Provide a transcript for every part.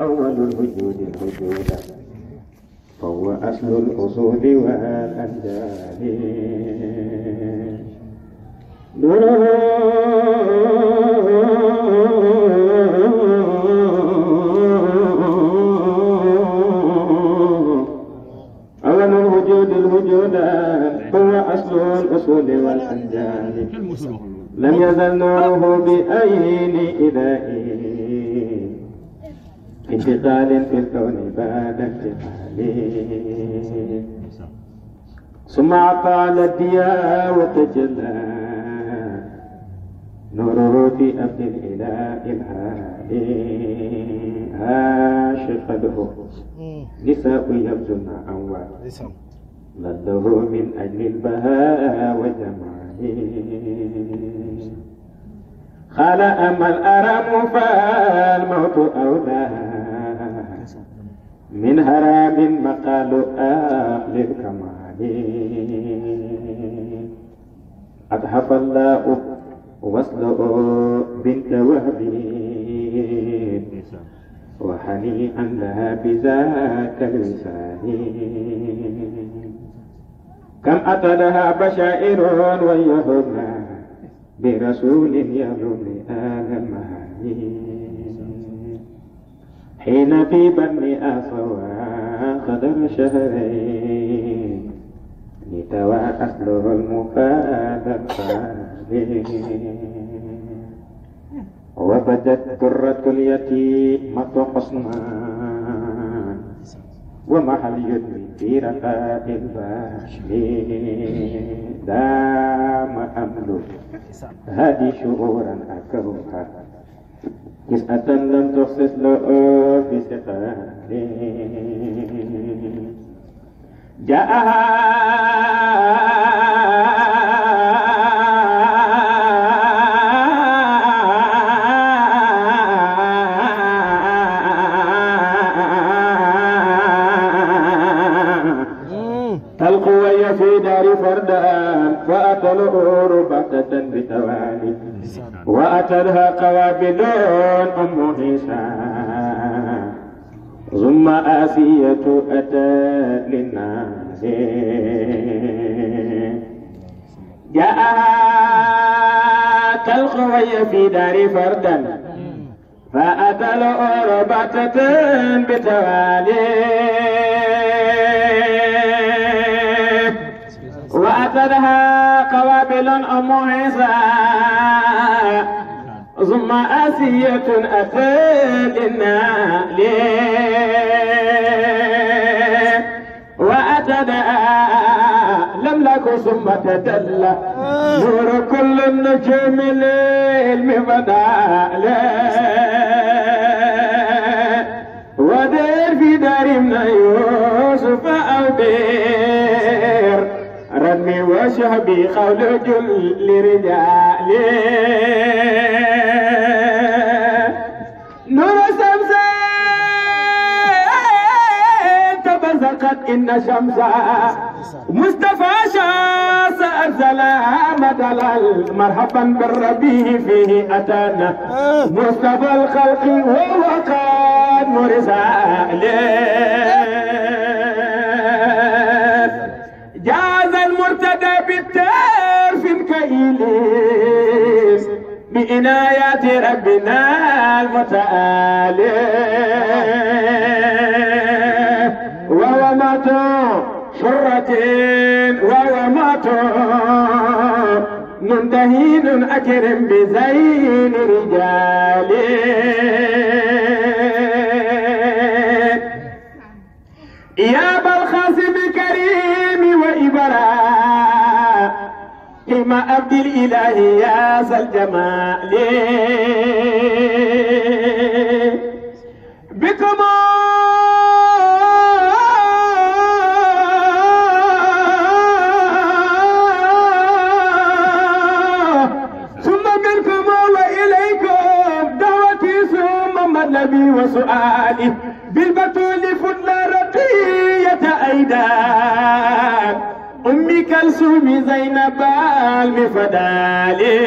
أول الوجود الوجود فهو أصل الأصول والأنجال أول الوجود هو أصل الأصول لم يزل نوره بأين إلهي انتقال في الكون بعد انتقال ثم على الدياء وتجلى نوره في أبد الإله الهادي عاشق نساء يبزن أنوار لده من أجل البهاء وجماله. قال أما الأرم فالموت أولى. من هرام مقال أهل الكمال أتحف الله وصله بنت وهبي وحنيئا لها بذاك اللسان كم أتى لها بشائر ويهدنا برسول يلوم آل المهاني. حين في بني أصوى قدر شهرين. لتوى أصله المفاد وبدت درة اليتيمة حسنان ومحل يدمي في رقاء البشر دام أملك هذه شعورا أكروها كسأة لم تخصص له في سقالي جاءها وأتتها قوابل أم عيسى. ثم آسية أتى للناس. جاءها تلقوي في دار فردا فأتى الأور بغتة بتوالي. وأتتها قوابل أم ثم آسية أتينا وأتدها لم لك ثم تدلى. نور كل النجوم للعلم بدال وشهبي قول جل لرجالي. نور شمس تبزقت إن شمسا مصطفى شاس أرسلها مدلل مرحبا بالربي فيه أتانا. مصطفى الخلق وهو قد مرسال جاز بإنايات ربنا المتعالي وهو مات شرة وهو مات منتهين أكرم بزين رجالي يا بالخاسم كما عبد الإله يا ذا الجمال. بكم ثم منكم وإليكم دعوتي ثم مطلبي وسؤالي. بالبتول فضل رقية أيدان أمي كلثوم زينب المفدالي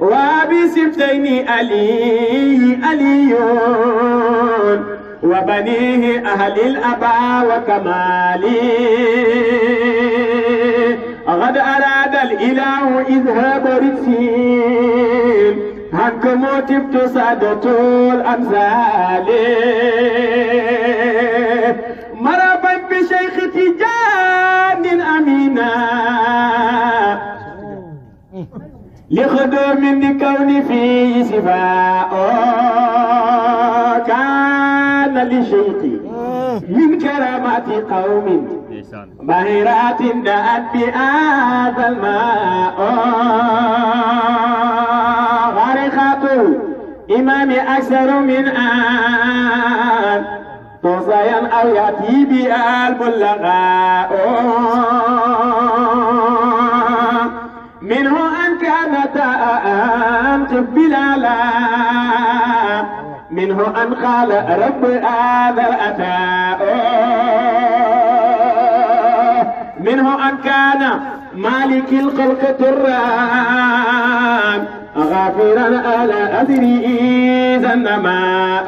وابي سبتين علي عليون. وبنيه أهل الأبا وكمالي. قد أراد الإله رسيل. هنكم تبت سادة الأمثال. مرحبا أمينا. لخدوم لكون فيه صفاء كان لشيخي من كرامات قوم. بهيرات دأت بهذا الماء. غارقات إمام أكثر من آن. توصيا أو يأتي بها منه أن كانت بلالا. منه أن قال رب هذا الأتاء منه أن كان مالك الخلق تران غافرا على أثره ذنما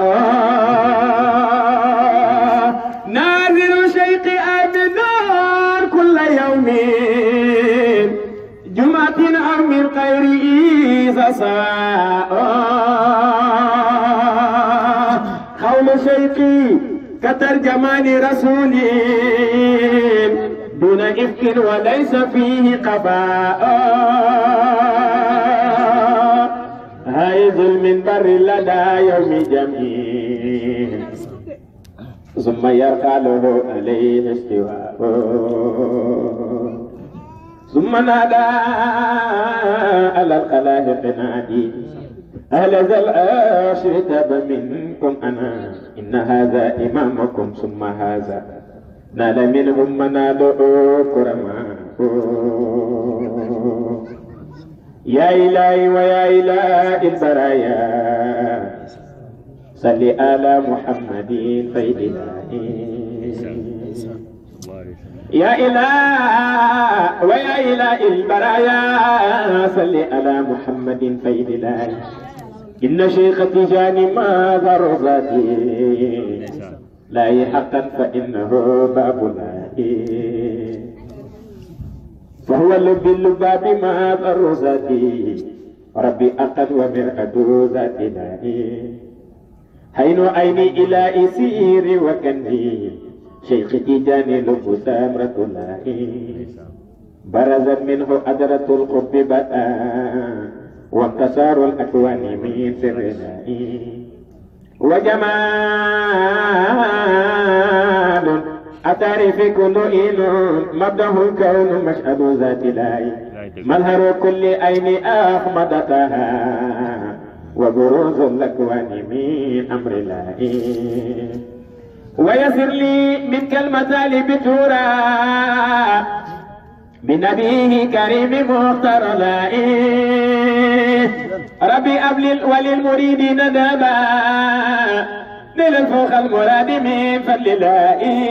نازل شيخ أبنار كل يوم. أو من غير إذا ساء. قول شيخي كترجمان رسولي دون إفك وليس فيه قباء. هايز المنبر لدى يوم جميل. ثم يرقى له عليه استواء. ثم نادى على الخلائق نادي أهل ذا العاشر تاب منكم أنا إن هذا إمامكم ثم هذا. نال منهم منال كرما يا إلهي ويا إله البرايا. صل على محمد في إلهي يا إله ويا إله البرايا صل على محمد في إلهي إن شيخ تجاني ما ذرتي لا حقا فإنه باب الله فهو لب اللباب ما ذرتي ربي أقد ومرأة ذات الله حين عيني إلى إسير وكني. شيخ تيجاني لب سامرة الله. برزت منه أدرة القرب بدا وانتصار الأكوان من سر الله وجمال أتاري في كل إن مبدأ الكون مشهد ذات الله. مظهر كل أين أحمدتها وبروز الأكوان من أمر الله. ويسر لي منك المثال بتورا بنبيه كريم مختار لائه ربي أبلل وللمريدين ندبا للفوق المراد من فضل لائه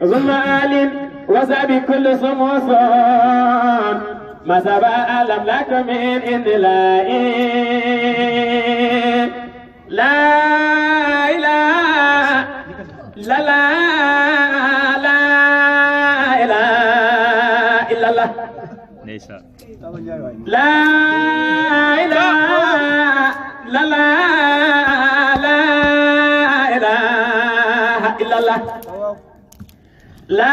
ثم آل وسأب كل سموصان ما سبا ألم لك من إن لائه لا la la la ilaha illallah ndeysaan la ilaha la la la ilaha illallah la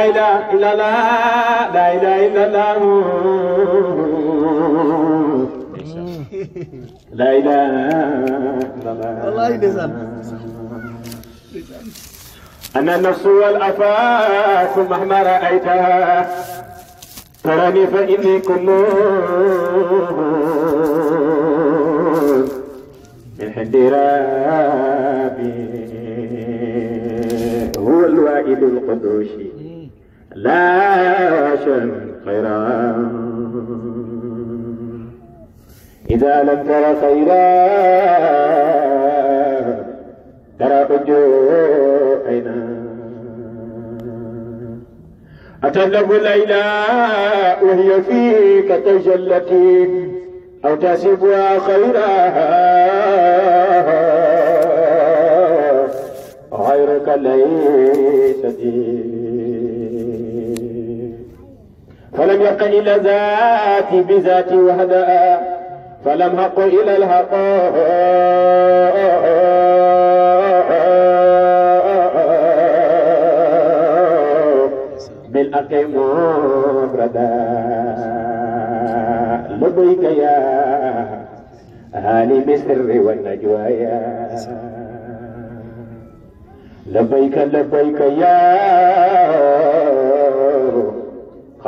لا إله إلا الله لا إله إلا الله. لا إله إلا الله. والله أنا النفس والأفاق مهما رأيتها تراني فإني كل من حد ربي هو الوائد القدوس. لا شيء خيرا إذا لم تر خيرا ترى أين أتلف ليلى وهي فيك تجلتي أو تحسبها خيرا. غيرك ليس فلم يق إلى ذاتي بذاتي وحدها فلم هق إلى الهقاء. بالأق مفردا لبيك يا هاني بالسر والنجوايا لبيك لبيك يا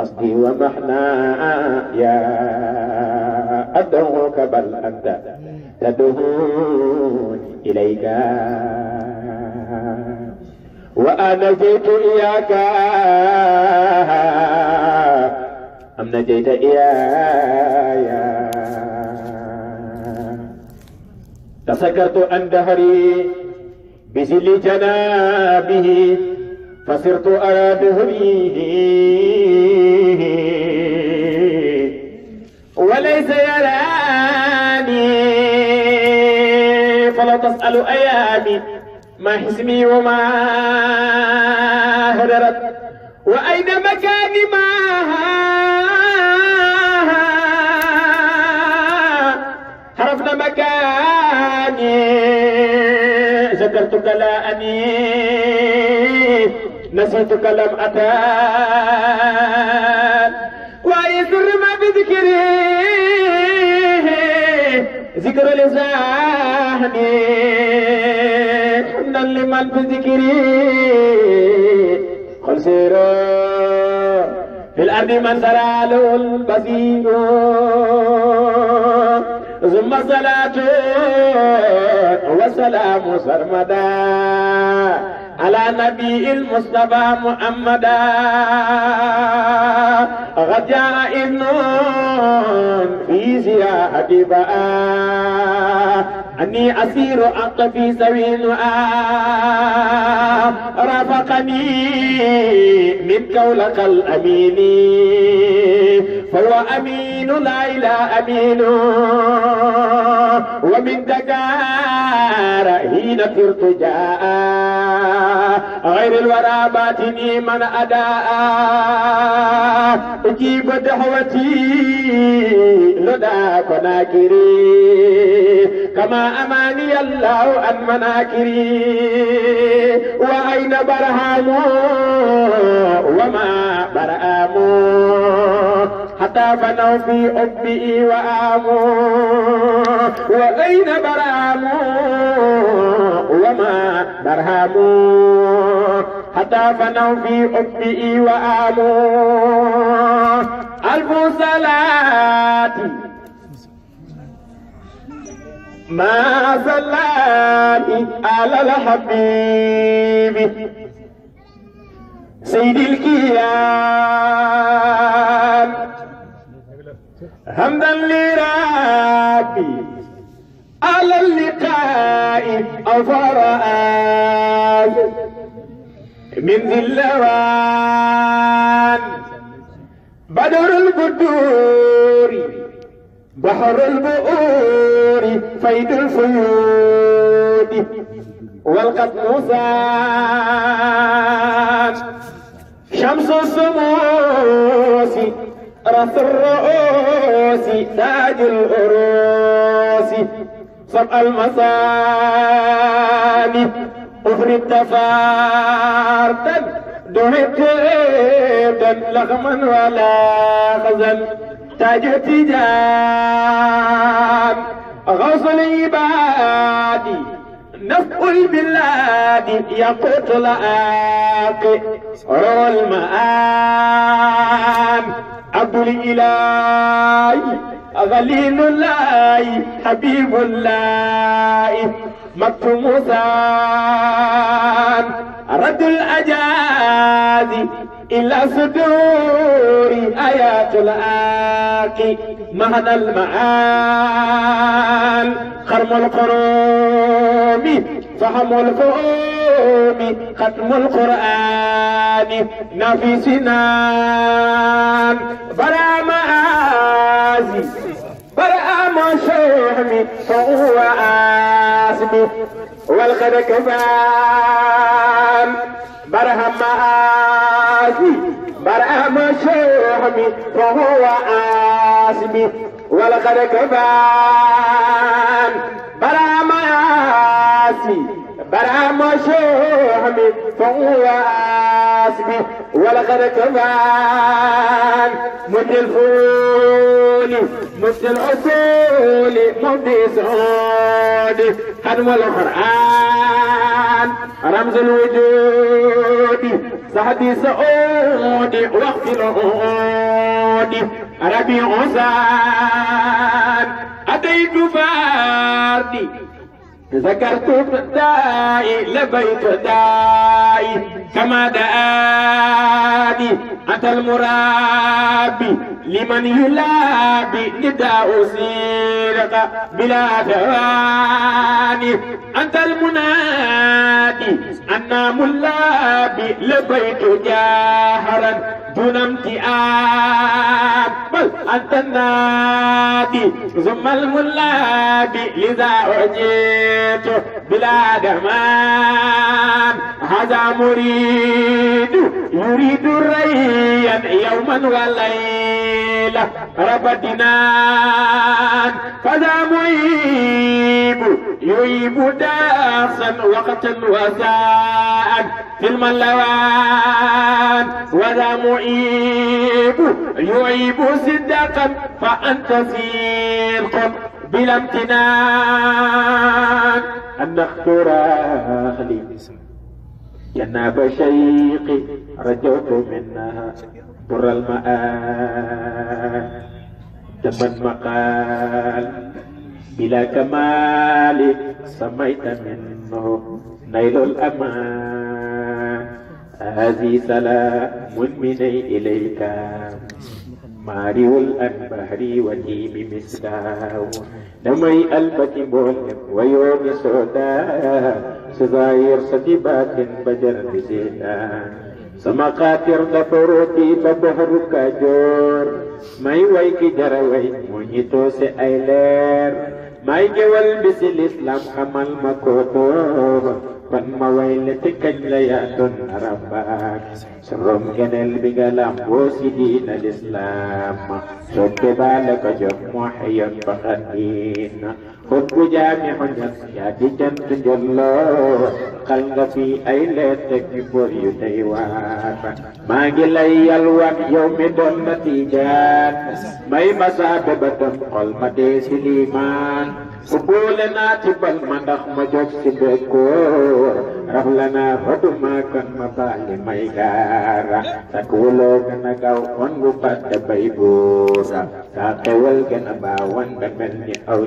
قصدي ومحنا يا أدعوك بل أنت تدعوني إليك. وأنا جئت إياك. أم نجيت إياي؟ تسكرت عن دهري بزل جنابه فصرت أرى دهريه. وليس يراني فلا تسأل أيامي ما حسمي وما هدرت. وأين مكاني؟ ما عرفنا مكاني. ذكرتك لا أني نسيتك لم أتان بذكري ذكر لساني حمدا لمن بذكري. قل سيروا في الأرض من سرى له البصير ثم صلاة وسلام سرمدا. على نبي المصطفى محمدا قد جاء إذن في بقى أني أسير أق في سبيل رافقني من كولك الأمين. فهو أمين لا إله أمين. ومن دكار حين فرت جاء. غير الورى باتني من أداء. أجيب دعوتي لدى كناكري. كما أماني الله عن مناكري وأين برهام وما برآم حتى فنوا في حبي وآموا وأين برآم وما برهام حتى فنوا في حبي وآموا ألف صلاة ما صلاني على الحبيب. سيد الكيان. حمدا لربي على اللقاء أفرآي من ذي اللوان بدر البدور. بحر البؤور فيد الفيود. والقطموسان شمس السموس رأس الرؤوس تاج الأروس. سبع المثاني أفرد تفارتا دهت لغما ولا خزن تاج تجان غوص العباد نفع البلاد يقوت الآق روى المآن عبد الإله غليل الله حبيب الله. مكتوم سان رد الأجاز إلى صدور آيات الآقي مهد المعان خرم القروم فهم الفؤوم ختم القرآن نفي سنان. برا مآزي برا ما شهمي فهو آسمي والخد كفان برهم آسي برهم شهمي فهو آسمي ولقد كفان. برهم آسي برهم شهمي فهو آسمي ولقد كفان. مد الفول مد الأصول مد سعود خدم القرآن. رمز الوجود. سعدي سعود وقت العود ربيع سان أتيت فاردي. ذكرت الداعي لبيت داعي كما دعاني أتى المرابي لمن يلابي نداء سيرك بلا ثواني. أنت المنادي أنا ملابي لبيت جاهرا. دون امتئان بل أنت النادي ثم الملابي لذا أجيت بلا دمان هذا مريد يريد الريا يوما وليلة ربدنان فذا معيب يعيب داخا وقتا وساء في الملوان. وذا معيب يعيب صدقا فأنت صدق بلا امتنان. النخت راغلي جناب شيقي رجوت منها. بر المآل تمن مقال بلا كمال سميت منه نيل الأمان هذه سلام مني إليك ماريو الأنبهر وجيم مسكاو نمي البتي مولم ويوم سودا سزاير سجبات بجر بزيدا sama khatir da poroti ba bahru kajor may way ki jara way mo ñito se ay leer may gewal bisil islam xamal ma ko to kon ma way le te kañ la yaa doon arabaat sa rom genel bi nga lamboo si diina l'islam soppe baa la ko jox moo xeyoon ba xadiina حب جامع يا جن تجلو خلق في أي ليتك بري ديوان ما جلي الوان يوم دون نتيجان ما يمسا ببدن قلب دي سليمان ku boole naa ci ma ndax ma jóg si bekkoor raf la naa fatuma kon ma baali may gaara sak wuloo gën a gaaw on bu fàtte bay buura. Sa xewal gën a baawan da mel ni aw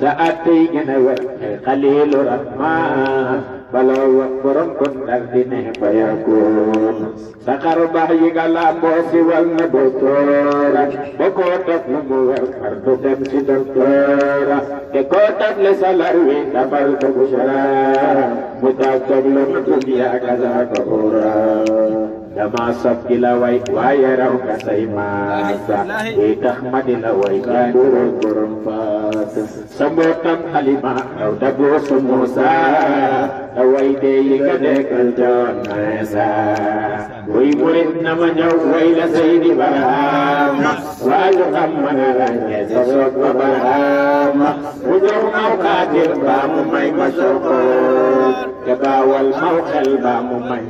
sa attey gën a ay xaliilu rahmaan. balawa barangkun nang dine bayakun sakar bahyi gala bosi wal nabutora bokotak lumuwar kardu dem si doktor, kekotak lesalar wita balta kusara mutak jaglum dunia kaza kabura Dama sab gila wai kwaya rau kasay masa Itak madila wai kanduro gurumpat Sambotam halima au dabu sumusa أويدي كدك الجون عيسى ويمرنا من ويل سيد برهام وأجرم من رنجة سوق برهام وجو موقاتل بام مي مسوقون كباول موخل بام مي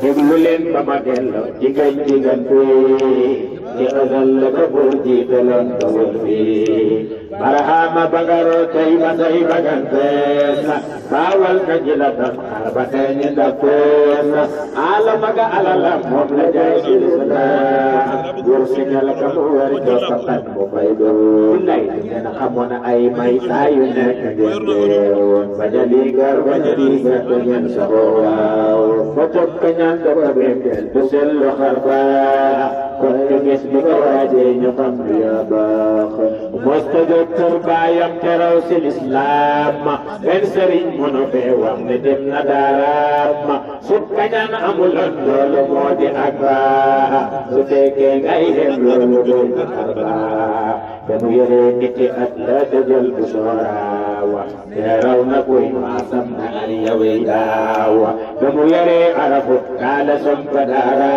déglu leen sama delloo jigéen jigéen bi ci ëllëg la ko buur jiitaloon dawal fii barahama bagaroo tey ma tey baawal ka jila dam xar ba alama ga alala moom la jaay ci lislaam si nga la ka mu wër jox ko pat mu fay ay may saa yu nekk ngeen ba jali gar ba jali gar ba ngeen saboo waaw ba topp ka baa kon ñu gis bi ko waajee ñu xam baax mosta jóg kër baayam si lislaam benn sëriñ mënu fee wax ne na daaraam ma su kañaan amuloon loolu moo di ak baax su fekkee ngay dem loolu doon ak baax te mu yoree niki at la sooraawa te raw na kuy maasam na ar yawey ba mu yore arafu taala sompa daara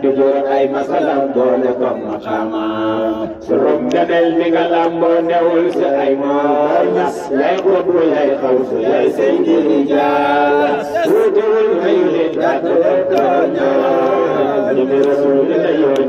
di jur ay masalam boole ko maqaama surum demel ni nga lamboo newul si ay moor lay xutbu lay xawsu lay sëñ gi rijaal wuutewul mayu leen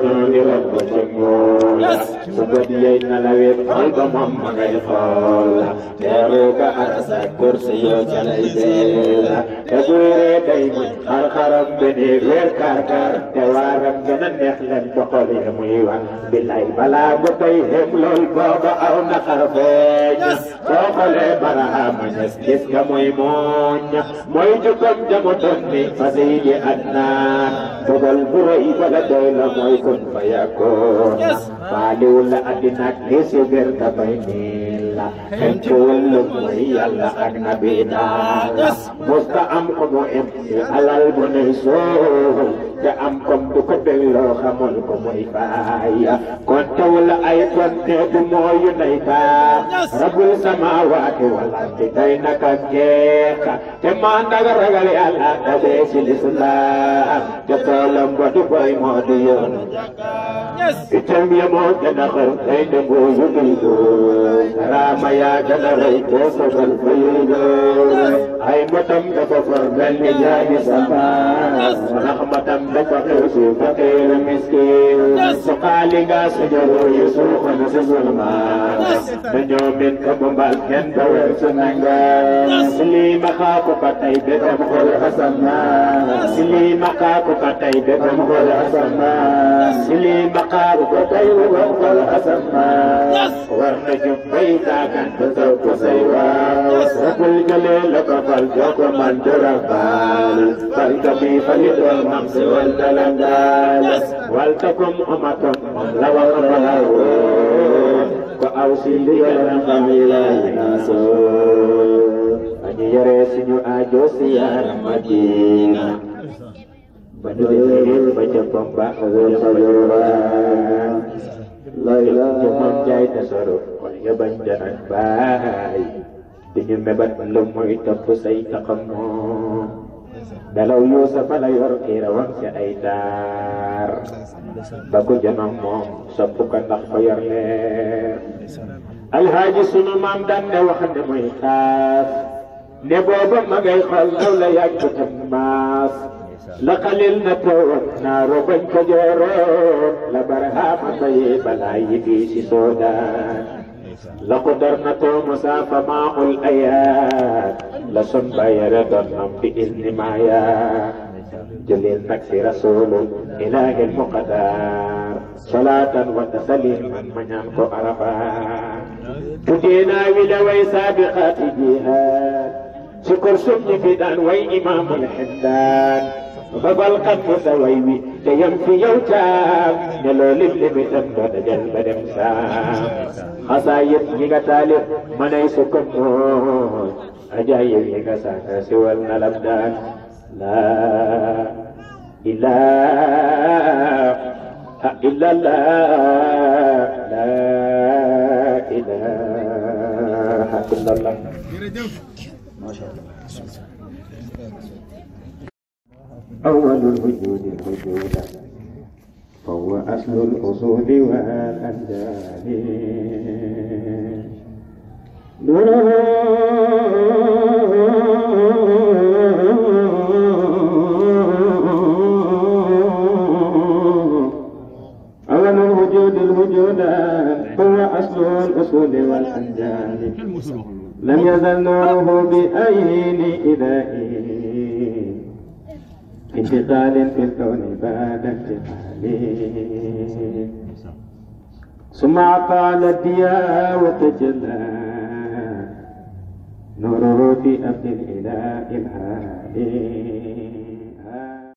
يوني رب جمولا سبدي نلوي قلب مم غيخولا تروك أرسا كرسي جليديلا تقول دايما خرخرم بني غير كاركار توارم جنن يخلن بقولي ميوا بالله بلا بطيهم لول بابا أو نخر فيج سوخلي برهام نسكس كموي مونيا موي جكم جمتني فزيجي أدنان mooy wala doy la mooy kon bayakoo faaliwul la àddina ak li si biir dafay nii la xencewul la mooy yàlla ak nabi daal musta am ko mu em alal bu ne sool te am kom du ko delloo xamul ko muy faaya kon tawul ay konte du mooyu nay baax. rabul samawaati wal ardi day naka jeexa te maa ndaga ragal yàlla tabee si lislaam. te toolam ba du boy moo di yoon. Itam ya moo gën a xër day de booyu biidu raama yaa gën a rëy te sogal fa yuudu ay matam dafa far mel ni jaani safaan. Raxmatam dafa xew si fakir miskin. Su xaali nga sujaru yi suuxan si zulmaan. Dañoo min ka bu mbal kenn weer su nanga. Si lii ma xaaku ka tey bekam xol asamna si lii ma xaaku ka tey bekam xol asamna si lii ma xaaku ka tey bekam xol asamna war na jub bay taakan ba saw ko say waaw rabul jëlee la ko فالجوك من ترفال فالتقي فليد والمقص والتلندال والتقم أمكم أملا وقبل أروف فأوصي لي لنقم إلى الناسو أني يرسن أجوس يا رمجين بدلير بجبن بأول صدورا لا إله إلا الله جاي تسرق قل يبنجن بايه madina ba ñu defee ba ca bomba wol fa yora lay la moom jaay tasaro wal ya bañ janak baay dañu mebat lu muy topp say taxam moom dalaw yuusufa la yor xiirawam ci ay daar ba ko janoom moom sopp ko ndax fa yor leer alhaaji sunu maam daan wax ne muy xaas ne booba ma ngay xool law la yàgg maas la xalil na toog naaro bañ ko jooroon la barhaama bayee balaa yi bii soodaan لقدرنا تو مسافة مع الأيام لسن بايرة دنم بإذن مايا جليل نكسي رسول إله المقدار صلاة وتسليما من ينكو أربا تجينا ولا سابقات جيها شكر سني في دان وي إمام الحدان ببلقى مسويمي te yem ci yow caam ne loo lim limitam ba dajal ba dem saam. Xasaayit yi nga taalif manay sukkam moon ajaayib yi nga saaka siwal na lam daan. Laa ilaaha illallah laa ilaaha illallah masha Allah. أول الوجود الوجود فهو أصل الأصول والأنداد أول الوجود الوجود هو أصل الأصول والأنداد لم يزل نوره بأين إلهي انتقال في الكون بعد انتقال ثم عطى على الدياء وتجلى. نوره في أبد الإله العالي